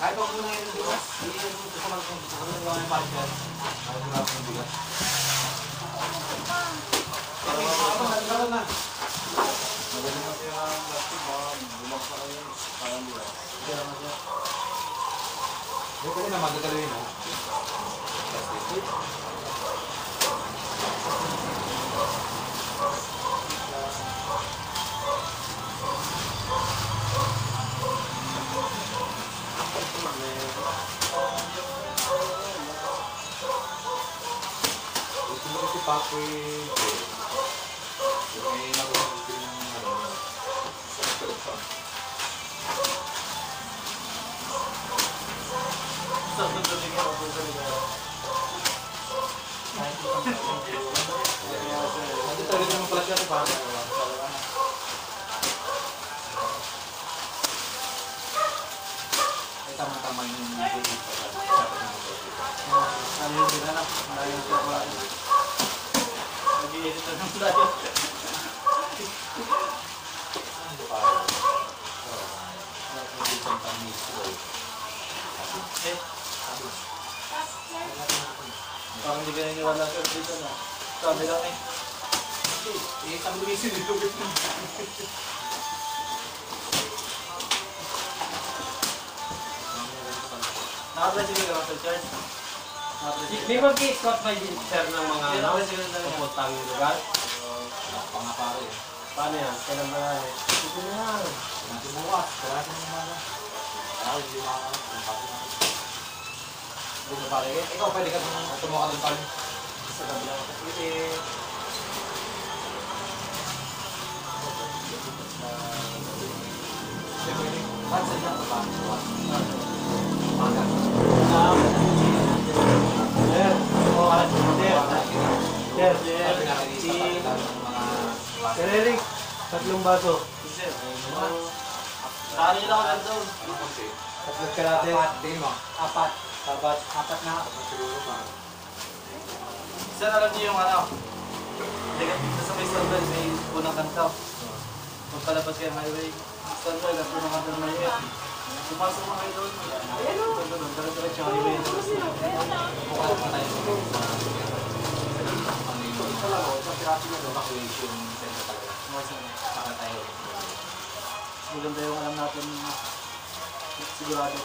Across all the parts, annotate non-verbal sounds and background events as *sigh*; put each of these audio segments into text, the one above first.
Kahit ako muna yung bigas, hindi ko gusto ko lang kung gusto ko lang gawin partial. Ako muna ako ng bigas. Para ako nagkaroon na. Magaling kasi ang plastic, baka bumagsak kayo. Parang di ba? Hindi naman siya. Yung kanina magdadalawin mo. Plastic. Gusto mo si Papoy. Yung may nakuha ko ng ano. Ito talaga naman pala siya sa Papoy. Ay, tama-tama yung video. Ano yung ginanap? Dahil siya pa. Nag-i-edit na lang tayo. Ano pa? Oh, isang pang-misro. Eh, parang hindi ka naniniwala sa dito na. Sabi lang eh. Eh, isang lumisin dito. Nakapresigil ka Russell Charles? Nakapresigil Di ba gi-scout by sir ng mga Hindi, ano, puputang lugar? Pangapare. Paano yan? Kailan ba yan? Ito na yan. Natin bukas. Kaya sa mga mga. Ako hindi makakalit. Pati na. Pare. Ikaw pwede ka tumuha ka ng pali. Sa kabila. Kasi, Siyempre, lahat sa inyo. Maga. Sir, oh, sir, sir, kayo si, Sir Eric, tatlong baso. Sir, Saan nila ako nandun? Ano kasi? Tatlong kalate. Apat. Tingin mo. Apat. Apat. Apat na. Apat siguro pa. Sir, alam niyo yung ano? Dito sa may Stonewall, may unang kanta. Pagkalabas kayo highway, Stonewall, at unang kanta ng highway. Pumasok mo kayo doon. O. Doon, diretso highway. Bukas pa tayo. Ano yung evacuation center talaga. Para tayo. Maganda yung alam natin sigurado.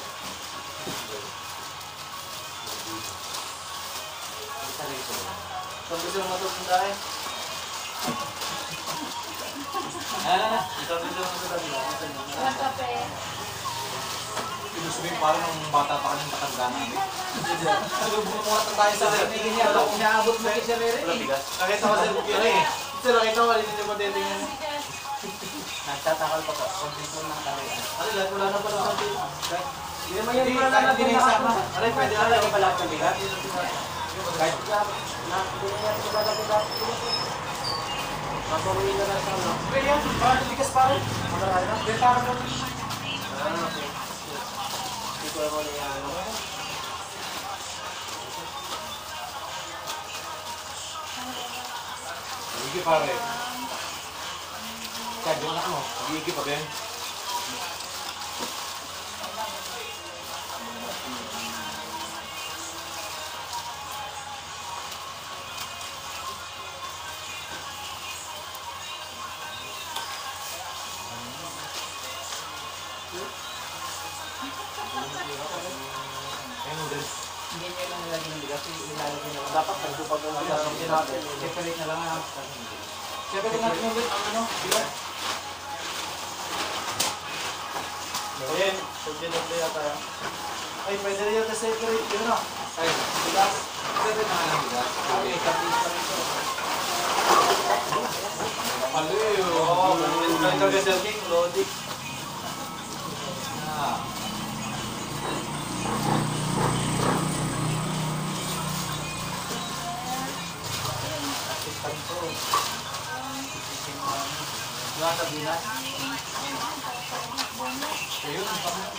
Isa rito. Saan gusto nyo matutunda eh? Ayan na na. Saan gusto nyo matutunda? Pinusumin parang ng bata pa kanyang matanda namin. *laughs* Bumuhat na tayo sa Inaabot mo kay Sir Eric. Wala bigas. Nakita ko sa yun eh. Sir, nakita ko, hindi nyo matindi yun. Nagtatakal pa po. Kung lang talaga. Ano lahat, wala na pala sa naman yan Hindi, mga hindi na isama. Aray, pwede na pala sa bigat. Kahit Matuloy na lang sa ano. Pwede yan. Parang likas pa rin. Makaraya na. Pwede parang lang. Ah, okay. Hindi ko ako na yan. pa noodles. Hindi niya lang nilagay ng bigat. Ilalagay na lang. Dapat nagpupag ang natin. Separate na lang ang Separate natin ulit ang ano, bigat. Ayun, pag yata yan. Ay, pwede rin yung separate. Yun na. Ay, bigas. Separate na nga ng bigas. Okay, kapit pa rin ito. Oo, ganun ka kasi king, loading. Ko. Wala na binas. Ayun, ang pangit.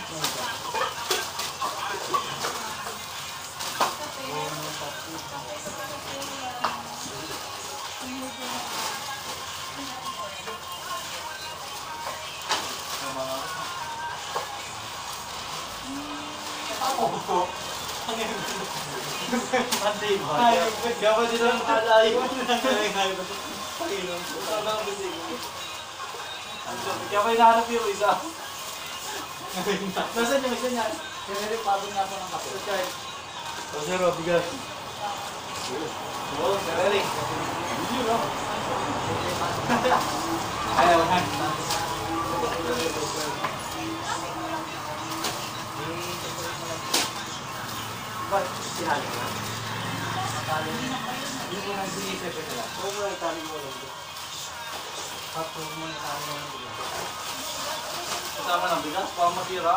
Po. Monday ba? Gawa din ang alay. Kaya may nahanap yung isa. Nasaan yung isa niya? Sir, pagod na ako ng kape. Chart. O sir, o, bigas. Oo, sir Eric. Ayaw, han. Ba't sinali mo na? Hindi mo nang sinisip ko nila. Oo mo na itali mo lang. Tapos mo na tayo ng bigas. Kasama ng bigas, baka matira.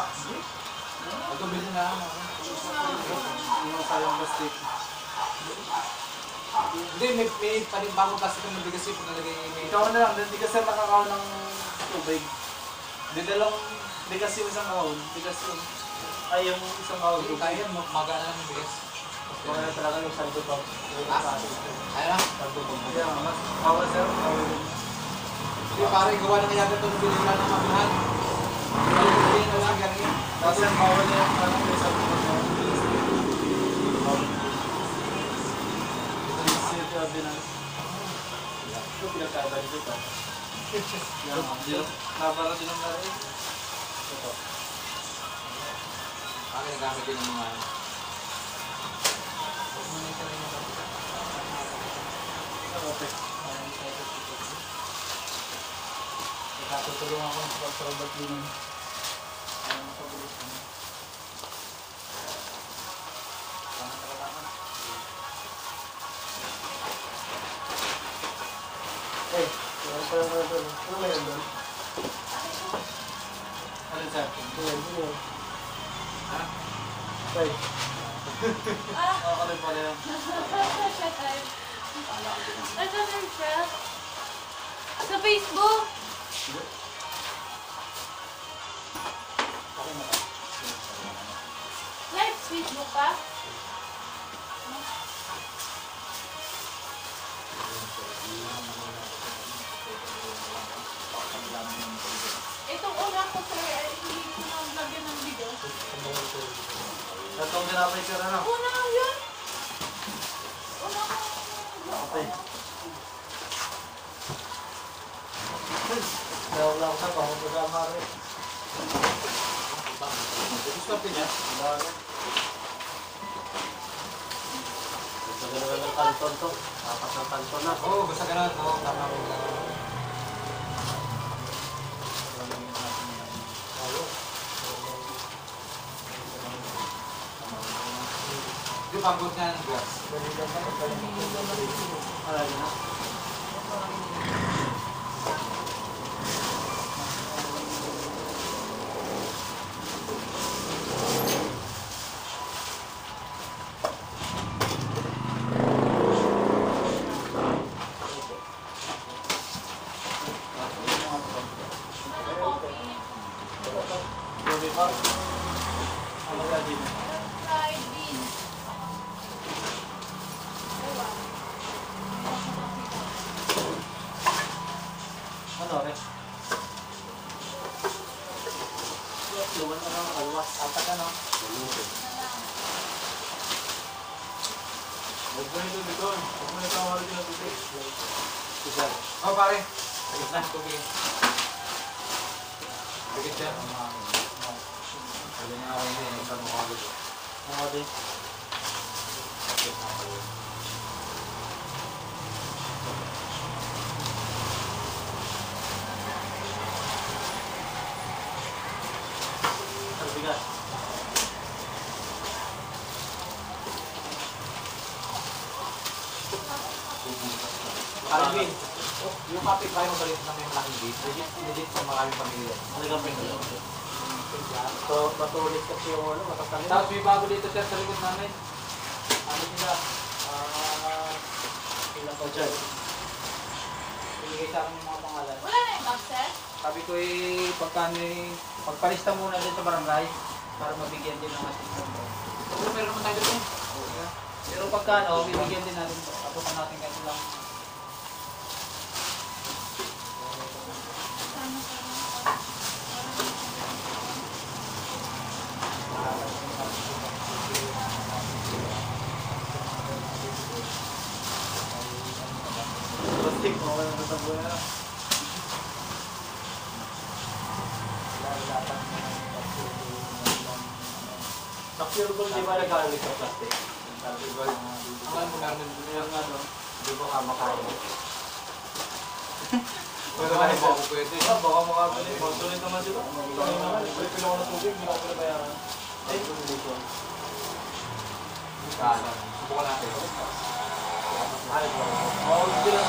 Ito, bilhin na ako. Yung sayang plastic. Hindi, may, may panibagong plastic na mabigas yung paglalagay may... Ikaw na lang, hindi kasi nakakaw ng tubig. Di dalawang bigas yung isang kahon. Bigas yung... Ay, yung isang. Hindi kaya, magana lang yung bigas. Baka na talaga yung saldo pa. Ayaw na. Kaya nga, mas bawal sir. Hindi, pare, gawa na kaya ito nung bilhin lang ng mabuhan. Bilhin na lang, ganyan. Kasi ang bawal na yung ano, may saldo pa. Ito yung sir, sabi na. Ito pinagkabali dito. Yan, di nabara din ang nari. Ito. *laughs* Ang ginagamit din ng mga... Okay. Nakatutulong ako sa pag-robot din. Hey, wala pa lang doon. Ano meron doon? Ano? Ano yun? Ano yun? Ha? Ano na siya? Sa Facebook? Live Facebook pa? Tatong dinapay sir ano? Una yun? Una ko. Okay. Tawag lang sa pang pagkamari. Gusto ko niya. Bakit? Gusto ng kanton to. Apat ng kanton na. Oo, basta ganun. Oo, tama ko. Panggot niya ng glass. Alay na. Gabi pa. Ano kaya din? Fried beans. Ewa. Ano rin? Luwan na ng alwas. Apat ka no? Huwag mo nito dito. Huwag mo nito ang wala din ang tubig. Isa. Oh, pare. Ayos na, tubig. Bigit siya. Sabi niya ako hindi, hindi ka mukha gusto. Mga din. Ang bigat. Alvin, yung kapit bahay mo ba rin na may malaking gate? Legit, legit sa maraming pamilya. Talagang pingulo. So, matulis kasi yung ano, matatalim. Tapos may bago dito sir sa likod namin. Ano sila? Ah, ilan pa dyan? Binigay sa akin yung mga pangalan. Wala na yung boxer? Sabi ko eh, pagka may, pagpalista muna din sa barangay para mabigyan din ng ating number. Oo, meron naman tayo dito. Pero pagka ano, bibigyan din natin, tapos natin kasi lang. plastic. Okay na sa buhay na. Sa pure gold, di ba nag-aalit sa plastic? Ang alam mo namin, yung ano, Hindi ko ka makain. *laughs* Pero ano hindi ako pwede. Ah, baka makabili. Masulit naman sila. Kaya naman, ipilipin ako ng tubig, hindi ako pinabayaran. Eh, Kala. Subukan natin. Ay, Oo, hindi lang